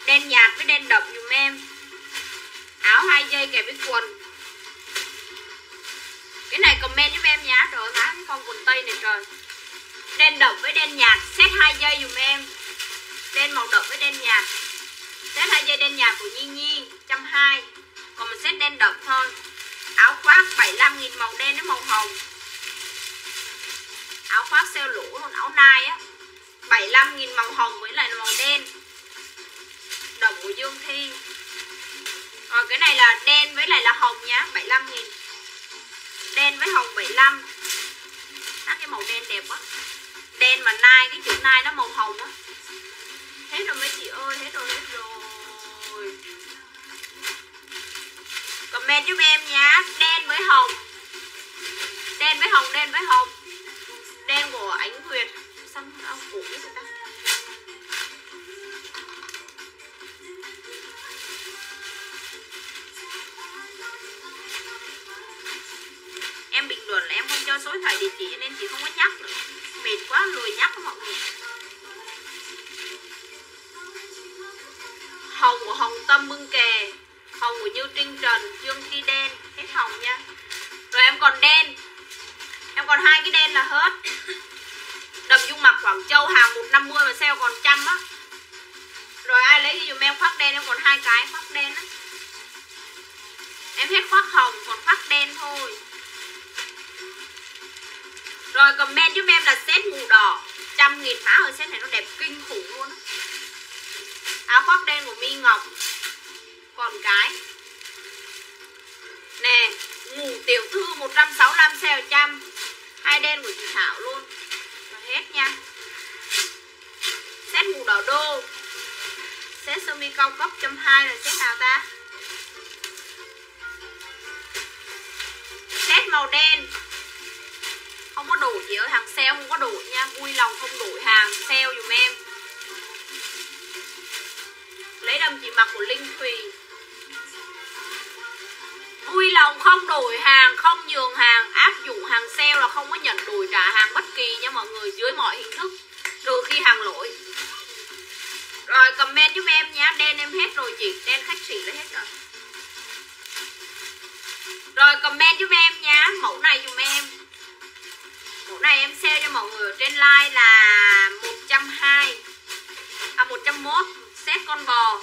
[SPEAKER 1] đen nhạt với đen đậm dùm em. Áo hai dây kèm với quần. Cái này comment giúp em nhá. Trời ơi, má cái con quần tây này trời. Đen đậm với đen nhạt. Set hai dây dùm em. Đen màu đậm với đen nhạt. Set hai dây đen nhạt của Nhi Nhi, trăm hai. Còn mình set đen đậm thôi. Áo khoác 75 nghìn màu đen với màu hồng. Áo khoác xeo lũ luôn, áo nai á. 75 nghìn màu hồng với lại màu đen đồng của Dương Thi. Rồi, cái này là đen với lại là hồng nhá 75 nghìn. Đen với hồng 75 các cái màu đen đẹp quá. Đen mà nai, cái chữ nai nó màu hồng á. Hết rồi mấy chị ơi, hết rồi hết rồi. Comment giúp em nhá đen với hồng. Đen với hồng, đen với hồng. Đen của ánh nguyệt. Xanh ông người ta? Em là em không cho số điện thoại địa chỉ nên chị không có nhắc nữa. Mệt quá, lười nhắc mọi người. Hồng của hồng tâm mưng kè, hồng của như trinh trần dương thi đen, hết hồng nha. Rồi em còn đen. Em còn hai cái đen là hết. Đầm dung mặt quảng châu hàng 150 mà sale còn trăm á. Rồi ai lấy dùm em khoác đen, em còn hai cái khoác đen á. Em hết khoác hồng, còn khoác đen thôi rồi comment giúp em là set mù đỏ. Trăm nghìn má ơi set này nó đẹp kinh khủng luôn á. Áo khoác đen của mi ngọc. Còn cái. Nè, ngủ tiểu thư 165 sale trăm. Hai đen của chị Thảo luôn. Rồi hết nha. Set màu đỏ đô. Set sơ mi cao cấp trăm hai là set nào ta? Set màu đen không có đổi chị ở hàng sale không có đổi nha. Vui lòng không đổi hàng, sale dùm em. Lấy đầm chị mặc của linh thùy vui lòng không đổi hàng, không nhường hàng. Áp dụng hàng sale là không có nhận đổi trả hàng bất kỳ nha mọi người, dưới mọi hình thức. Trừ khi hàng lỗi. Rồi comment giúp em nhé đen em hết rồi chị. Đen khách sỉ đã hết rồi. Rồi comment giúp em nhé mẫu này dùm em này em sale cho mọi người trên like là 120 à 101 set con bò.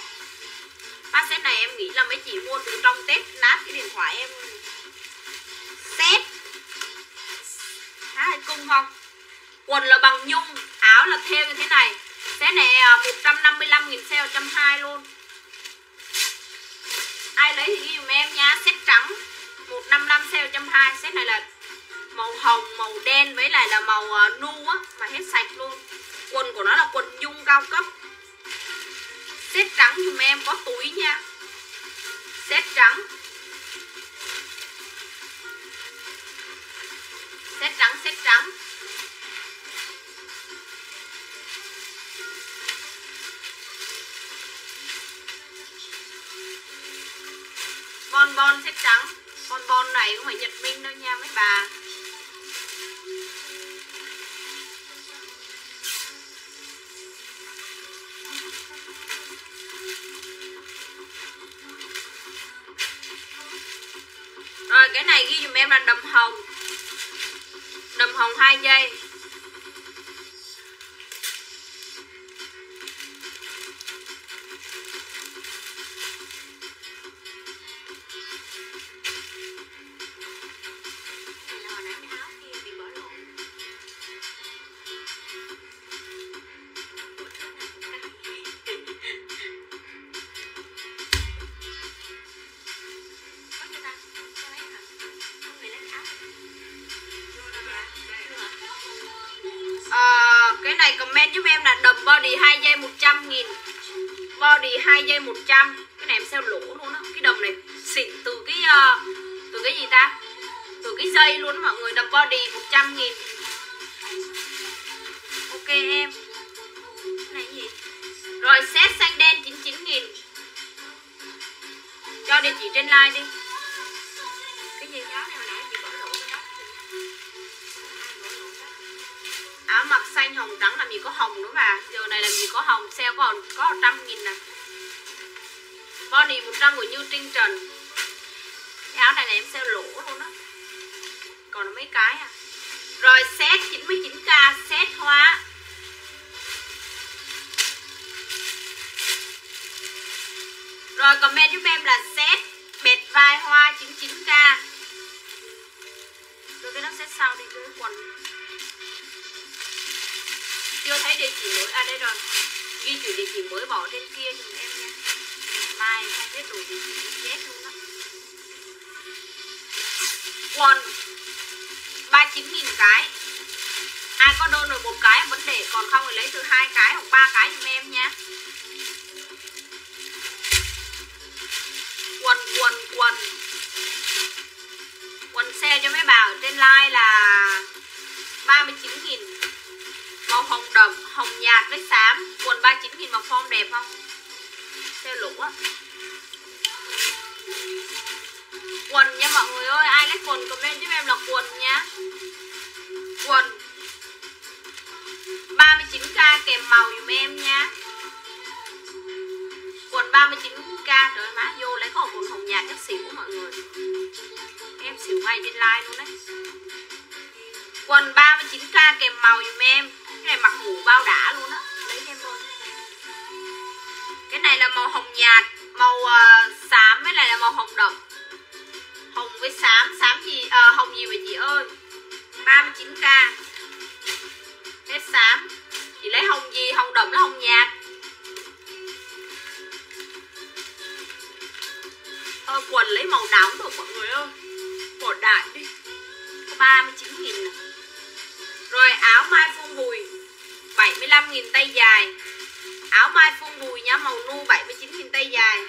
[SPEAKER 1] Ba set này em nghĩ là mấy chị mua từ trong tết nát cái điện thoại em set. Khá là cung không? Quần là bằng nhung áo là thêu như thế này. Set này 155 à, nghìn sale 120 luôn. Ai lấy thì ghi dùm em nha set trắng 155 sale 120 set này là màu hồng màu đen với lại là màu uh, nu á mà hết sạch luôn. Quần của nó là quần nhung cao cấp. Set trắng dùm em có túi nha. Set trắng. Set trắng, set trắng. Bon bon set trắng. Bon bon này không phải Nhật Minh đâu nha mấy bà. Rồi cái này ghi dùm em là đầm hồng. Đầm hồng 2 giây. 100 của Như Trinh Trần. Cái áo này là em sale lỗ luôn á. Còn mấy cái à? Rồi set 99k set hóa Rồi, comment giúp em là set bệt vai hoa 99k Rồi cái nó set sau đi cái quần chưa thấy địa chỉ mới. À đây rồi. Ghi chữ địa chỉ mới bỏ trên kia giùm em ai không biết đủ địa chỉ chết luôn đó. Quần ba chín nghìn cái, ai có đơn rồi một cái vấn đề còn không thì lấy từ hai cái hoặc ba cái giùm em nhé quần quần quần. Quần xe cho mấy bà ở trên like là 39.000 màu hồng đậm, hồng nhạt với xám. Quần 39 nghìn mặc form đẹp không? Theo lũ á. Quần nha mọi người ơi, ai lấy quần comment giúp em là quần nha. Quần. 39k kèm màu dùm em nha. Quần 39k trời má vô lấy có một quần hồng nhạt chắc xỉu mọi người. Em xỉu ngay trên like luôn đấy. Quần 39k kèm màu dùm em. Cái này mặc ngủ bao đã luôn á là màu hồng nhạt màu uh, xám với lại là màu hồng đậm. Hồng với xám xám gì uh, ờ, hồng gì vậy chị ơi 39k hết xám chị lấy hồng gì? Hồng đậm là hồng nhạt. Ờ, quần lấy màu nóng được mọi người ơi. Bỏ đại đi. Có 39 nghìn này. rồi áo mai phương bùi 75 nghìn tay dài áo mai phương bùi nhá màu nu 79 nghìn tay dài.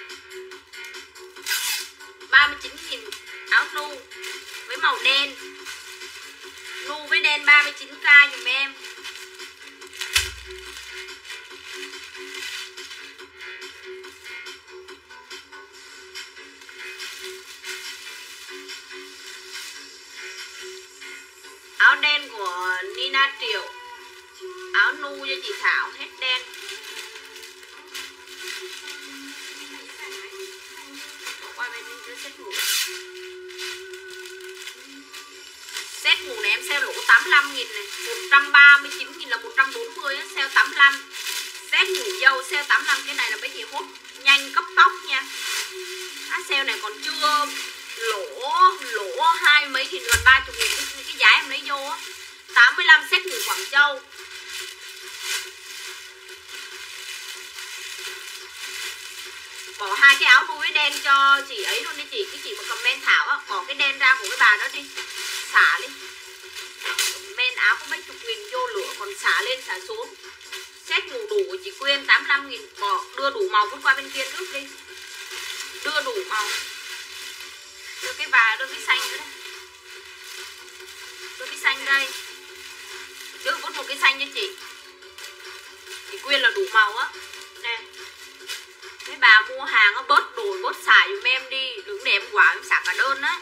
[SPEAKER 1] 39 nghìn áo nu với màu đen. Nu với đen 39k dùm em. Áo đen của Nina Triệu áo nu cho chị Thảo, hết đen. Set mù này em sale lỗ 85 nghìn này 139 nghìn là 140 á sale 85 set mù dâu sale 85 cái này là mấy chị hút nhanh cấp tốc nha. Á sale này còn chưa lỗ lỗ hai mấy thì gần ba chục nghìn cái, cái giá em lấy vô á. 85 set mù Quảng Châu. Bỏ hai cái áo đuôi đen cho chị ấy luôn đi chị. Cái chị mà comment thảo á, bỏ cái đen ra của cái bà đó đi. Xả đi. Men áo có mấy chục nghìn vô lửa, còn xả lên, xả xuống. Xét ngủ đủ của chị Quyên 85 nghìn, bỏ, đưa đủ màu vút qua bên kia trước đi. Đưa đủ màu. Đưa cái vàng đưa cái xanh nữa đây. Đưa cái xanh đây. Đưa vút một cái xanh cho chị. Chị Quyên là đủ màu á mấy bà mua hàng nó bớt đồ bớt xài dùm em đi. Đừng để em quả em xả cả đơn á.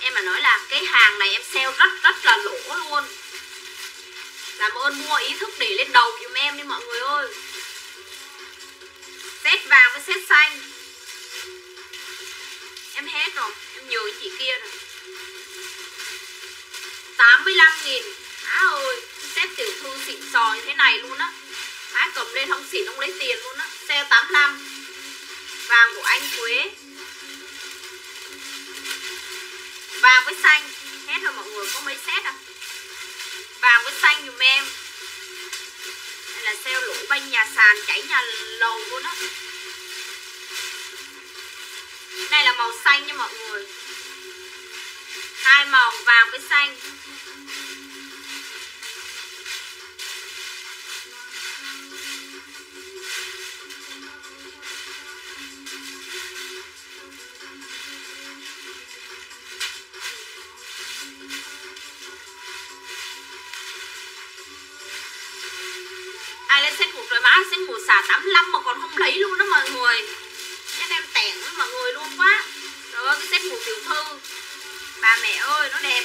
[SPEAKER 1] Em mà nói là cái hàng này em sale rất rất là lỗ luôn. Làm ơn mua ý thức để lên đầu dùm em đi mọi người ơi. Set vàng với set xanh. Em hết rồi, em nhường chị kia rồi. 85 nghìn. Má ơi Xếp tiểu thư xịn sò như thế này luôn á. Má cầm lên không xịn, không lấy tiền luôn á. Sale 85 Vàng của anh Quế. Vàng với xanh. Hết rồi, mọi người có mấy set à? Vàng với xanh dùm em. Đây là sale lũ banh nhà sàn chảy nhà lầu luôn á. Này là màu xanh nha mọi người. Hai màu, vàng với xanh. ai lên set một rồi má set một xả 85 mà còn không lấy luôn đó mọi người. Các em tẻn với mọi người luôn quá. Rồi cái set mùa tiểu thư. Bà mẹ ơi, nó đẹp.